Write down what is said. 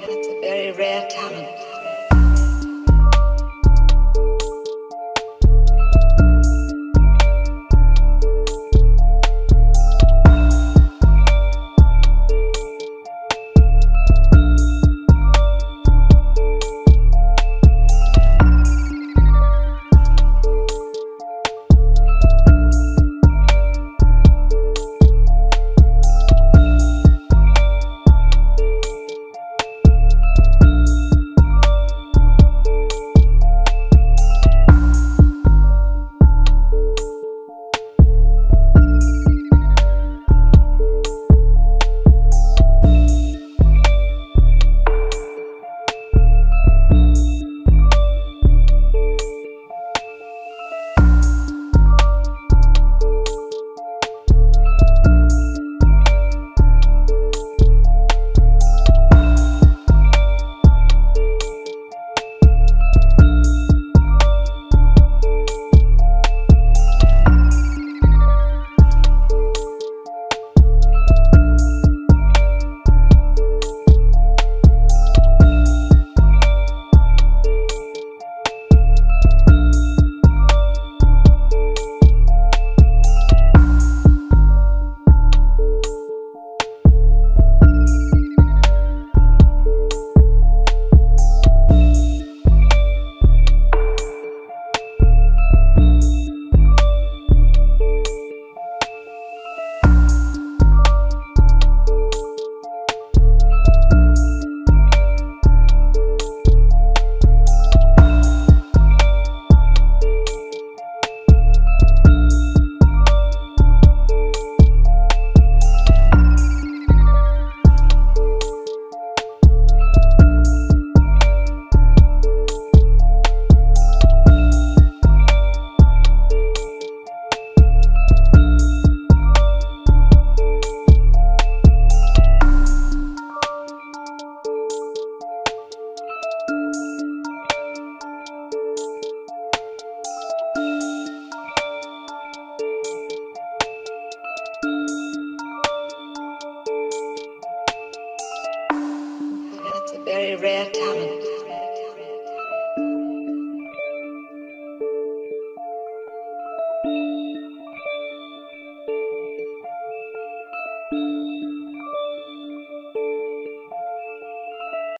That's a very rare talent. very rare talent.